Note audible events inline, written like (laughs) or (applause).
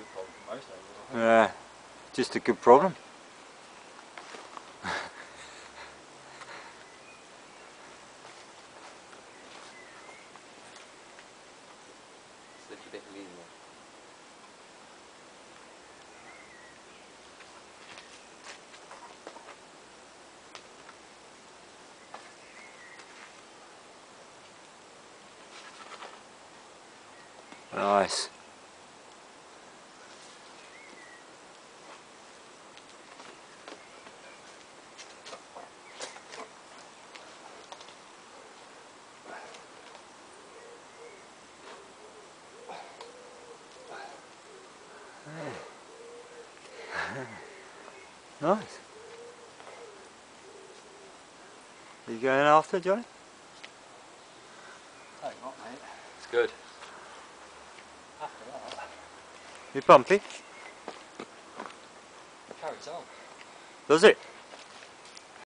good problem for most angles, I think. Yeah, just a good problem. Slipped a bit of lean there. Nice. (laughs) Nice. Are you going after Johnny? Hey, not mate. It's good. After that, You bumpy? carries on. Does it?